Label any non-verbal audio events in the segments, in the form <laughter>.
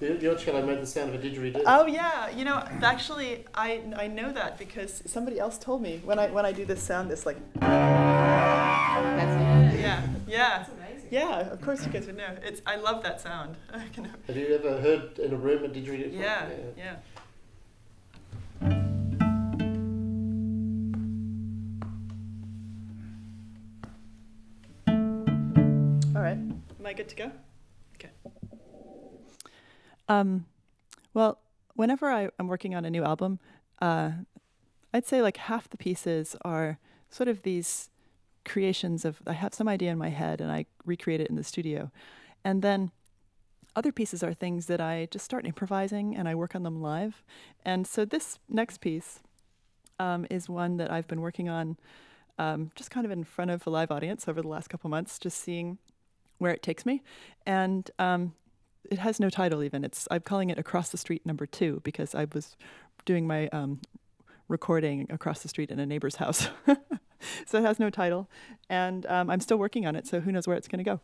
The, the odd cello made the sound of a didgeridoo. Oh yeah, you know, actually, I I know that because somebody else told me when I when I do this sound, this like. That's it. Yeah, yeah, That's amazing. yeah. Of course, you guys would know. It's I love that sound. <laughs> Have you ever heard in a room a didgeridoo? yeah, yeah. All right. Am I good to go? Okay. Um, well, whenever I, am working on a new album, uh, I'd say like half the pieces are sort of these creations of I have some idea in my head and I recreate it in the studio. And then other pieces are things that I just start improvising and I work on them live. And so this next piece um, is one that I've been working on um, just kind of in front of a live audience over the last couple months, just seeing where it takes me. And um, it has no title even. It's I'm calling it Across the Street Number Two because I was doing my um, recording across the street in a neighbor's house. <laughs> so it has no title, and um, I'm still working on it. So who knows where it's going to go?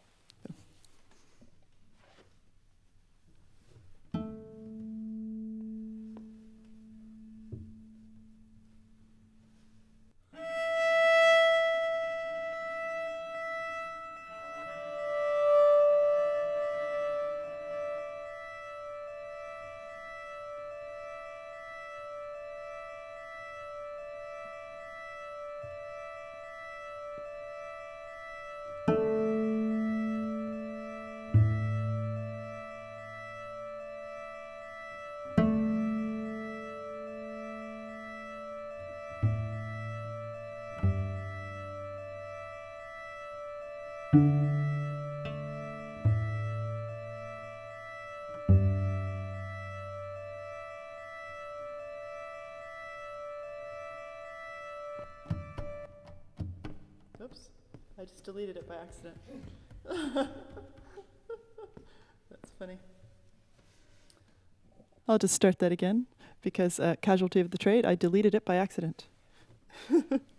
Oops, I just deleted it by accident. <laughs> That's funny. I'll just start that again because uh, casualty of the trade, I deleted it by accident. <laughs>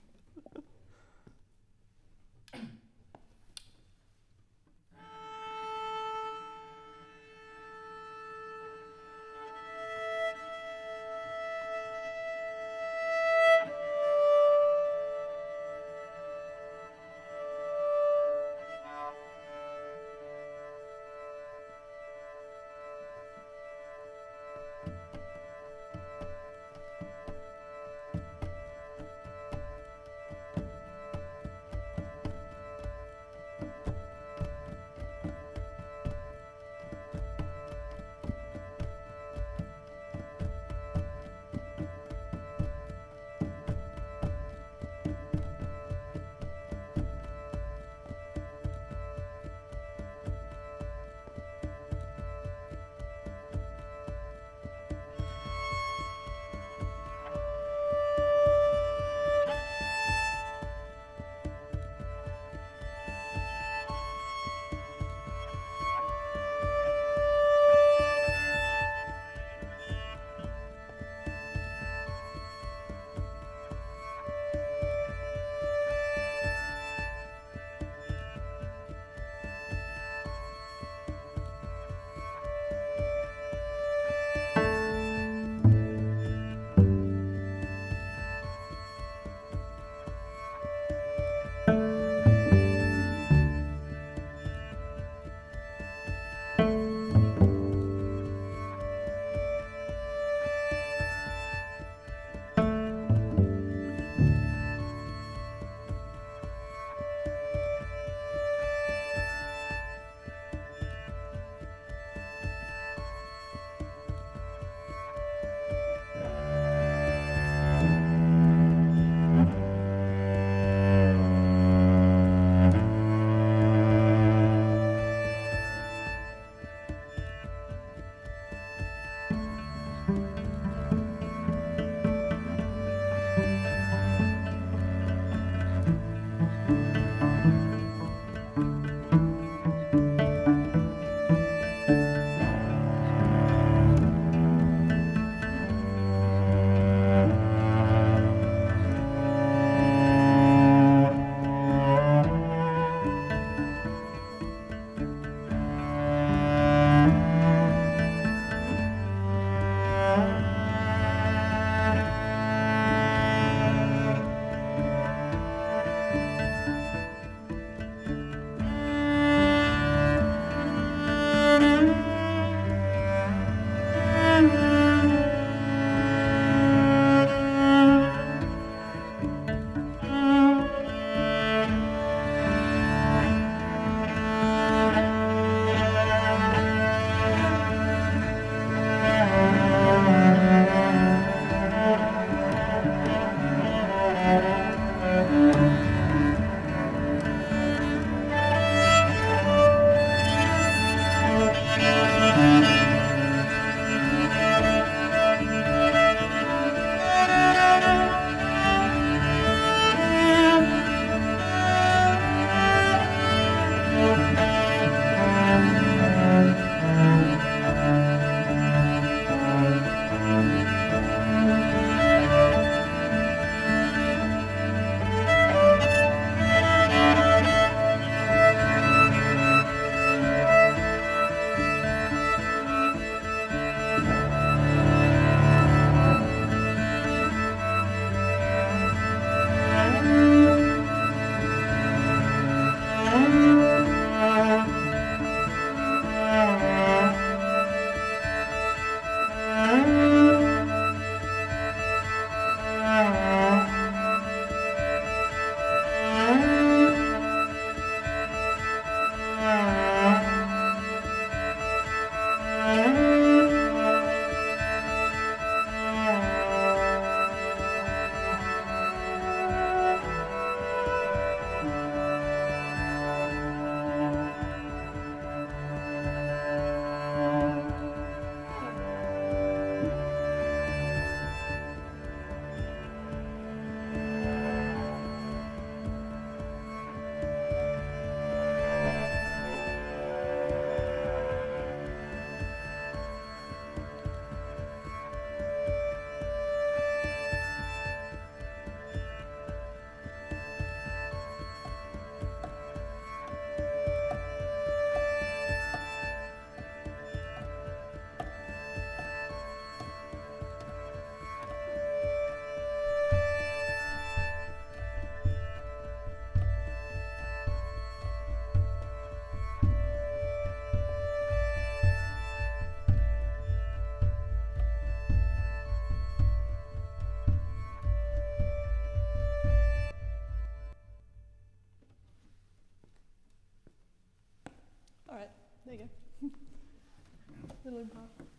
There